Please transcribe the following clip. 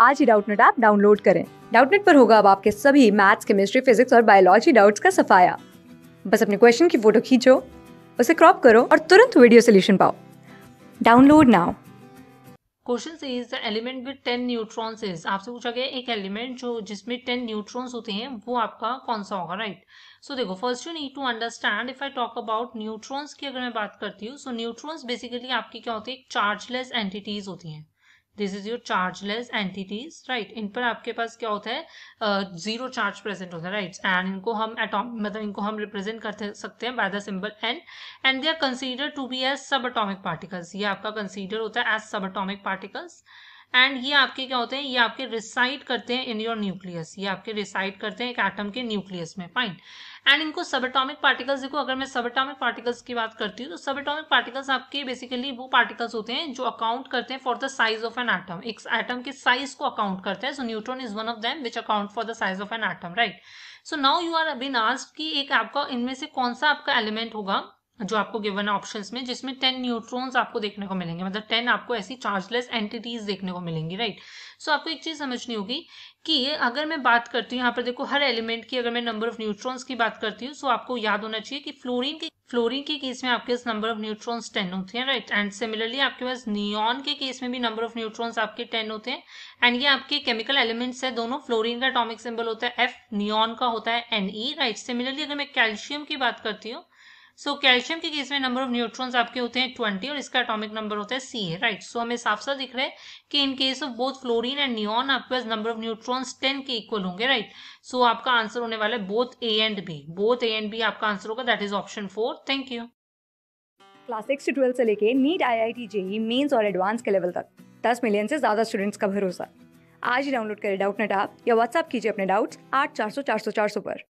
आज ही Doubtnut app download करें। डाउटनेट पर होगा अब आपके सभी मैथ्स, केमिस्ट्री, फिजिक्स और बायोलॉजी डाउट्स का सफाया। बस अपने क्वेश्चन की फ़ोटो खींचो, उसे क्रॉप करो और तुरंत वीडियो सोल्यूशन पाओ। Download now. Question is the element with ten neutrons. Is आपसे पूछा गया एक एलिमेंट जो जिसमें टेन न्यूट्रॉन्स होते हैं, वो आपका कौन सा होगा राइट सो देखो first you need to understand if I talk about neutrons की अगर मैं बात करती हूँ सो न्यूट्रॉन्स बेसिकली आपकी क्या होती है चार्जलेस एंटिटीज होती हैं। This is your chargeless entities right इन पर आपके पास क्या होता है? ज़ीरो चार्ज प्रेजेंट होता है राइट एंड इनको हम एटॉम मतलब इनको हम रिप्रेजेंट कर सकते हैं by the symbol N and they are consider to be as subatomic particles ये आपका कंसीडर होता है एज सब अटोमिक पार्टिकल्स एंड ये आपके क्या होते हैं? ये आपके रिसाइड करते हैं इन योर न्यूक्लियस ये आपके रिसाइड करते हैं एक एटम के न्यूक्लियस में. फाइन एंड इनको सबएटॉमिक पार्टिकल्स देखो अगर मैं सबएटॉमिक पार्टिकल्स की बात करती हूँ तो सबएटॉमिक पार्टिकल्स आपके बेसिकली वो पार्टिकल्स होते हैं जो अकाउंट करते हैं for the size of an atom एक एटम के साइज़ को अकाउंट करते हैं. So neutron is one of them which account for the size of an atom right so now you are been asked कि एक आपका इनमें से कौन सा आपका एलिमेंट होगा? जो आपको गिवन है ऑप्शंस में जिसमें टेन न्यूट्रॉन्स आपको देखने को मिलेंगे। मतलब टेन आपको ऐसी चार्जलेस एंटिटीज देखने को मिलेंगी राइट सो so, आपको एक चीज़ समझनी होगी कि अगर मैं बात करती हूँ यहाँ पर देखो हर एलिमेंट की अगर मैं नंबर ऑफ़ न्यूट्रॉन्स की बात करती हूँ सो so आपको याद होना चाहिए कि फ्लोरीन के फ्लोरीन के केस में आपके नंबर ऑफ़ न्यूट्रॉन्स टेन होते हैं राइट एंड सिमिलरली आपके पास नियॉन के केस में भी नंबर ऑफ़ न्यूट्रॉन्स आपके टेन होते हैं। एंड ये आपके केमिकल एलिमेंट्स है दोनों फ्लोरीन का अटोमिक सिंबल होता है एफ़ नियॉन का होता है एन ई राइट सिमिलरली अगर मैं कैल्शियम की बात करती हूँ सो कैल्शियम के केस में नंबर ऑफ़ न्यूट्रॉन्स आपके होते हैं ट्वेंटी और इसका एटॉमिक नंबर होता है सी राइट सो हमें साफ़ साफ़ दिख रहा है कि in case of both fluorine and neon आपके पास नंबर ऑफ़ न्यूट्रॉन्स टेन के इक्वल होंगे राइट सो आपका आंसर होने वाला है both A and B both A and B आपका आंसर होगा that is option four thank you class six से ट्वेल्थ से लेके NEET I I T JEE mains और एडवांस के लेवल तक। दस मिलियन से ज़्यादा स्टूडेंट्स का भरोसा। आज ही डाउनलोड करें डाउट नेट आप या व्हाट्सअप कीजिए अपने डाउट्स आठ चार सौ चार सौ चार सौ पर।